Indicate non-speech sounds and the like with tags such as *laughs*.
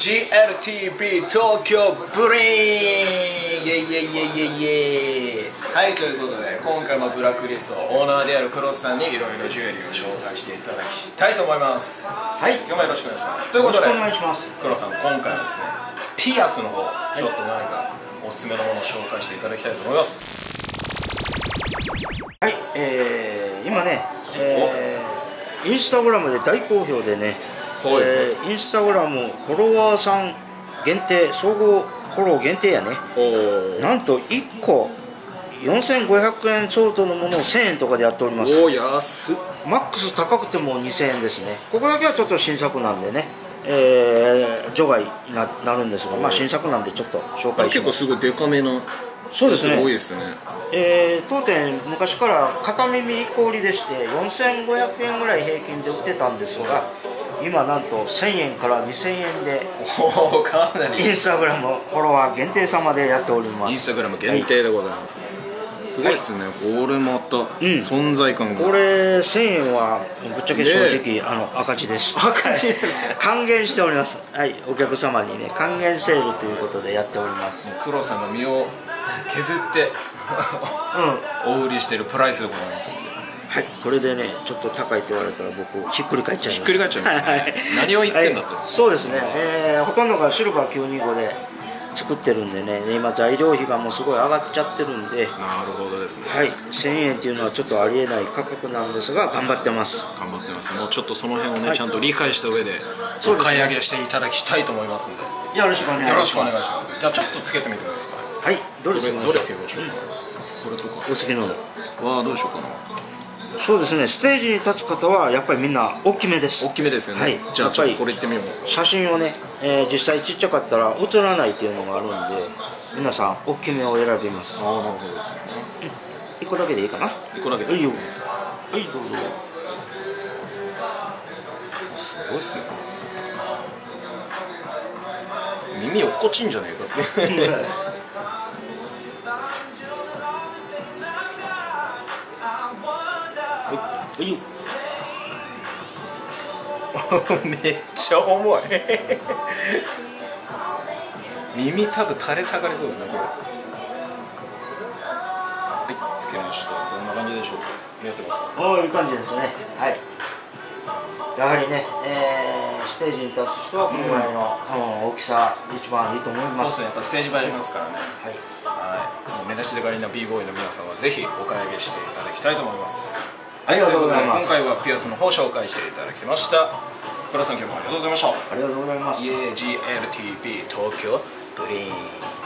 GLTB 東京ブリーンイェイイェイイェイイェイイェイはいということで今回もブラックリストオーナーであるクロスさんにいろいろジュエリーを紹介していただきたいと思います。はい。今日もよろしくお願いします。ということでよろしくお願いします。クロスさん今回はですねピアスの方ちょっと何かおすすめのものを紹介していただきたいと思います。はい、えー、今ね、えー、インスタグラムで大好評でね、はい。えーインスタグラムフォロワーさん限定総合フォロー限定やね。おなんと1個4500円相当のものを1000円とかでやっております。お安っ。マックス高くても2000円ですね。ここだけはちょっと新作なんでね。えー、除外にななるんですが、まあ、新作なんでちょっと紹介します。結構すごいデカめのそうですね。多いですね。えー当店昔から片耳1個売りでして4500円ぐらい平均で売ってたんですが今なんと1000円から2000円でおおかなり。インスタグラムフォロワー限定様でやっております。インスタグラム限定でございます、すごいですね、これまた存在感が、これ1000円はぶっちゃけ正直、あの赤字です。赤字ですね。*laughs* 還元しております。はいお客様にね還元セールということでやっております。黒さんの身を削ってうん。*laughs* お売りしてるプライスでございますはい。これでねちょっと高いって言われたら僕ひっくり返っちゃいます。ひっくり返っちゃいます。ねはい何を言ってんだと。はい。そうですね、えーほとんどがシルバー925で作ってるんでね今材料費がもうすごい上がっちゃってるんでなるほどですね。はい。1000円っていうのはちょっとありえない価格なんですが頑張ってます。頑張ってます。もうちょっとその辺をね、はい。ちゃんと理解した上でそうですね。お買い上げしていただきたいと思いますので。よろしくお願いします。よろしくお願いします。じゃあちょっとつけてみてくださいはい。どれつけましょうどれつけましょう？か、これとか。お好きなの。はどうしようかなそうですね。ステージに立つ方はやっぱりみんな大きめです。大きめですよね、はい。じゃあちょっとこれいってみよう。写真をね、えー実際ちっちゃかったら映らないっていうのがあるんで皆さん大きめを選びます。ああなるほどですね。1個だけでいいかな？一個だけはいよですねはいどうぞ。すごいですね。耳落っこちんじゃねえか *laughs* いよ。*laughs* めっちゃ重い。耳多分垂れ下がりそうですねこれ。はいつけました。どんな感じでしょうか？見えてますか？おーいい感じですね。はい。やはりね、えーステージに立つ人はこのぐらいの、うん大きさ一番いいと思いそうますですねやっぱステージ映えありますからね。はい。はい。目立ちでかりな b ボーイの皆さんはぜひお買い上げしていただきたいと思いますありがとうございます。今回はピアスの方を紹介していただきました。倉さん今日もありがとうございました。ありがとうございます。イエー GLTB 東京ブリーン